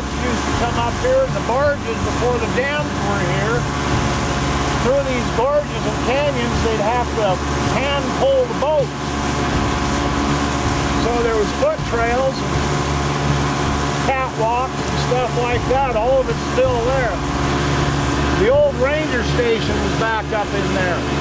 boats used to come up here the barges before the dams were here, through these gorges and canyons they'd have to hand pull the boats. So there was foot trails, catwalks and stuff like that. All of it's still there. The old ranger station was back up in there.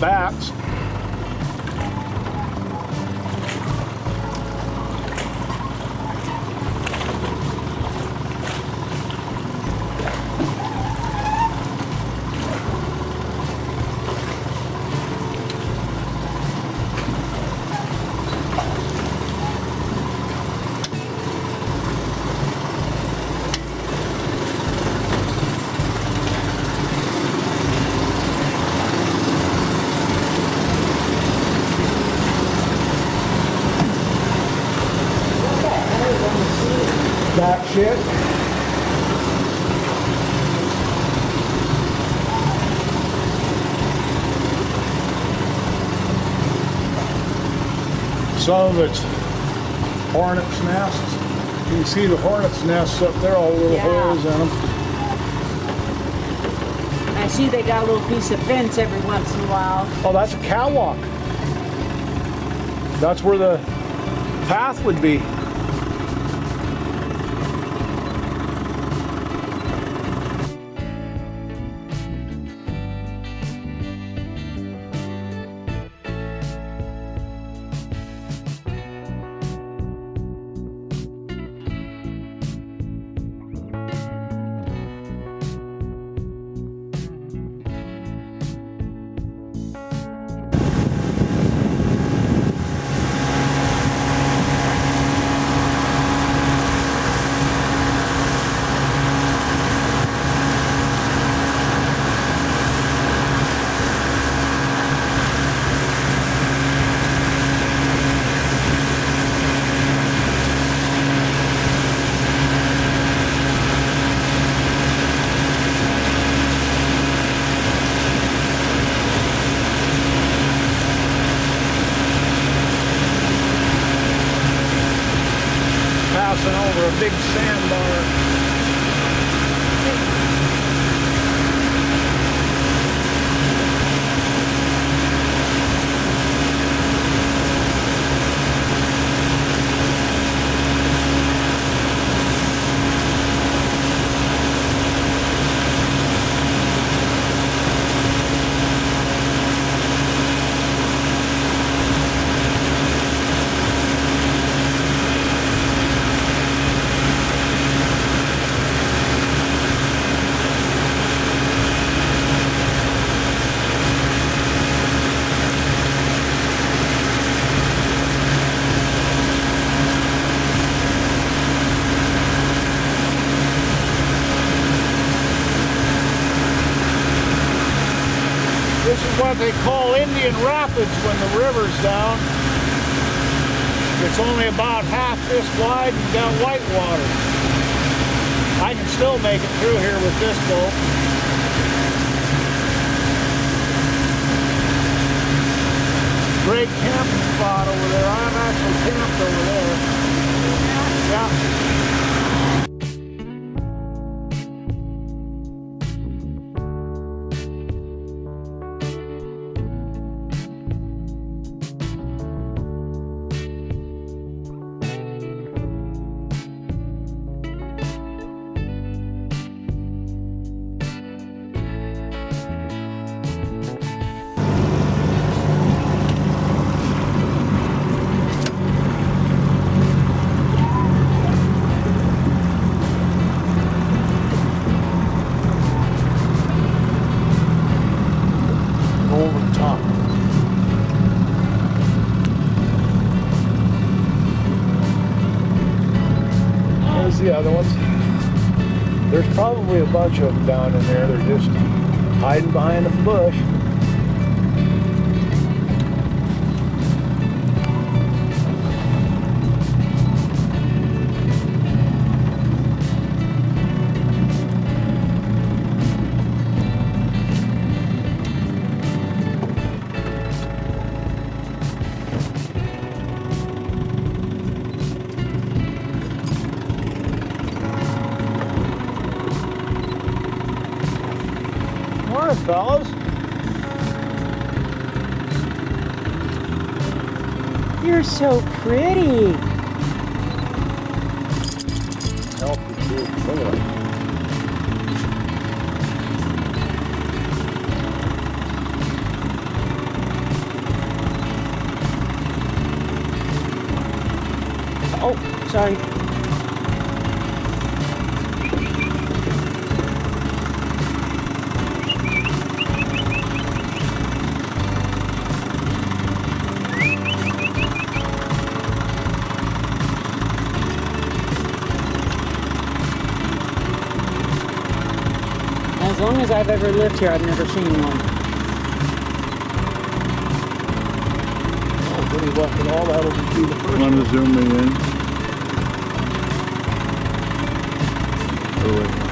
Bats. That shit. Some of it's hornet's nests. You can see the hornet's nests up there, all the little Yeah. holes in them. I see they got a little piece of fence every once in a while. Oh, that's a catwalk. That's where the path would be. Still make it through here with this boat. Great camping spot over there. I'm actually camped over there. Yeah. Bunch of them down in there. They're just hiding behind the bush. Fellas. You're so pretty. Healthy too. Look at them. Oh, sorry. As long as I've ever lived here, I've never seen one. Oh, good luck and all that'll be the first Want to zoom me in? Oh, wait.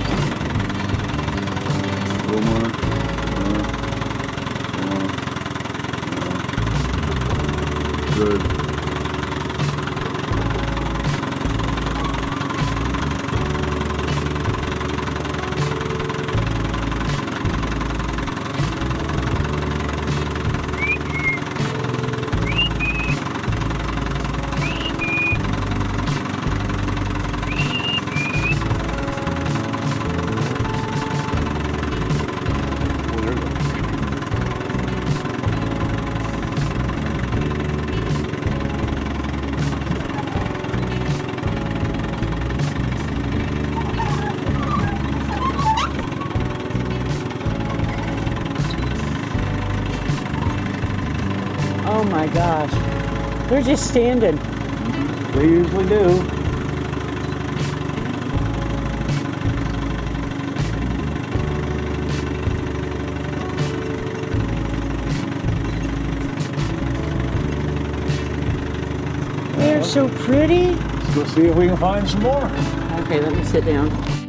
My gosh. They're just standing. They usually do. They're so pretty. Let's go see if we can find some more. Okay, let me sit down.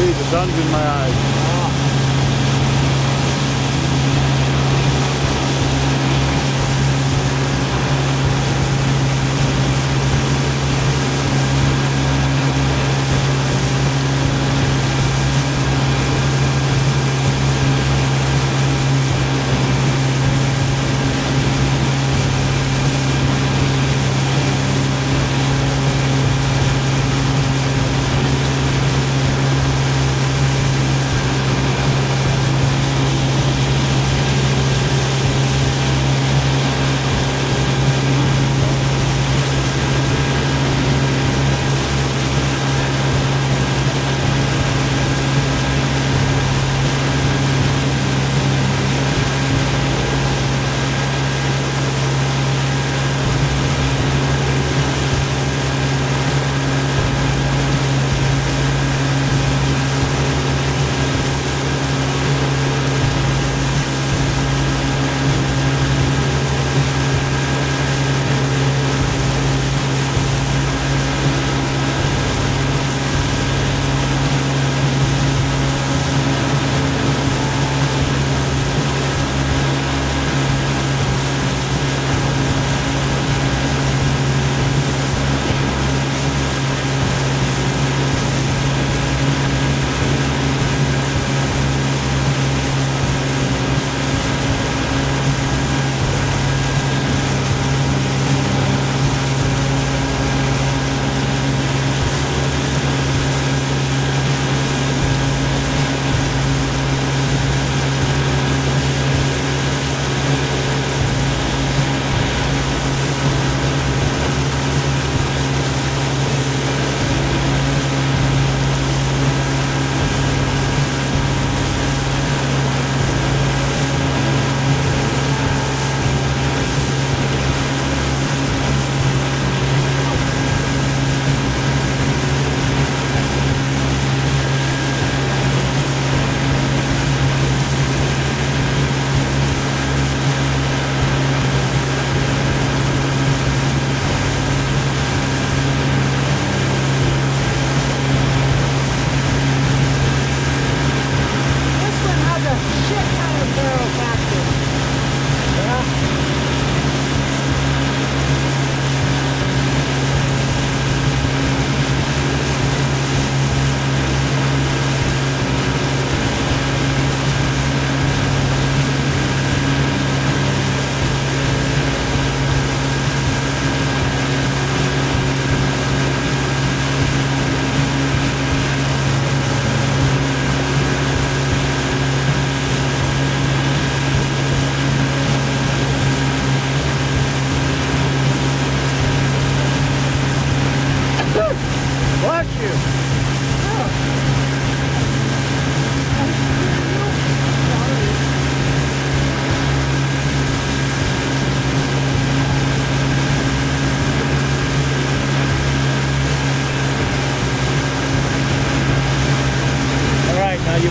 See. The sun's in my eyes.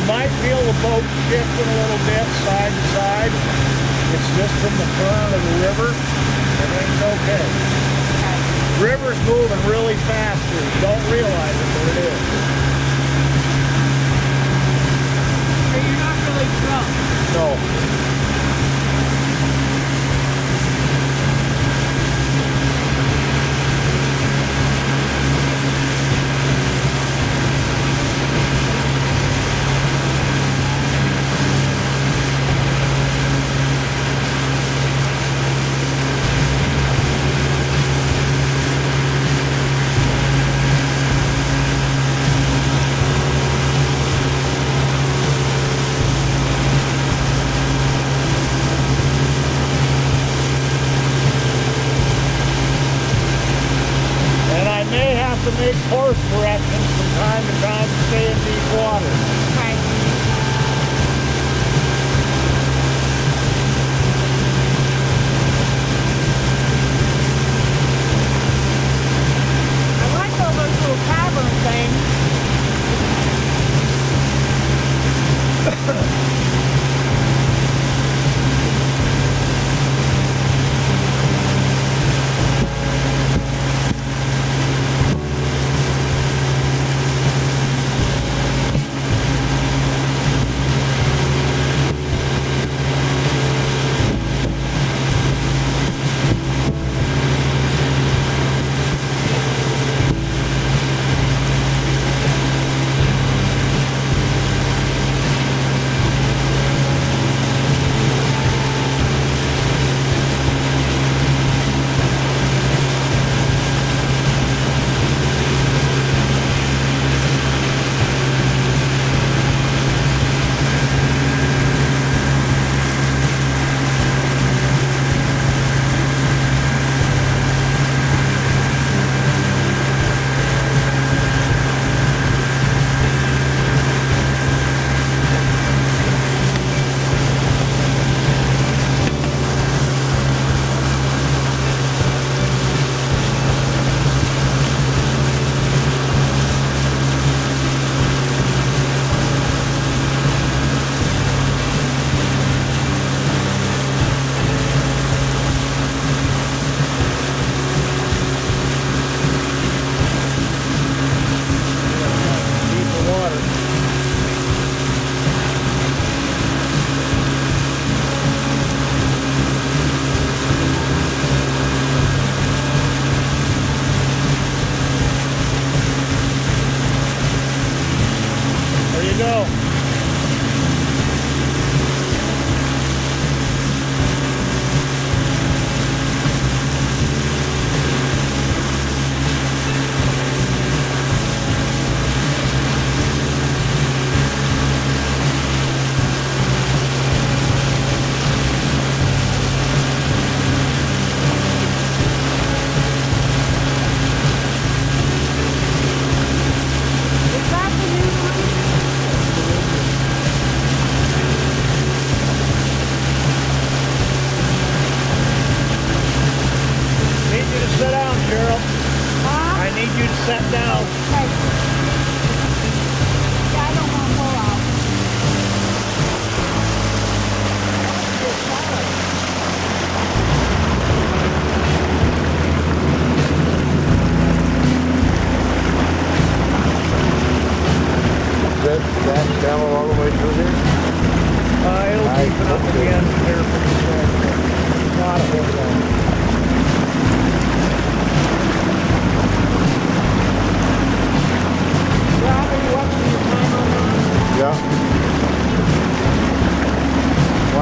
Might feel the boat shifting a little bit side to side. It's just from the current of the river. Everything's okay. River's moving really fast here. You don't realize it, but it is. So you're not really drunk. No.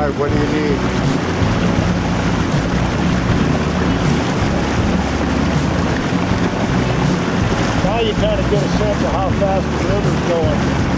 hard. What do you need? Now you kind of get a sense of how fast the river's going.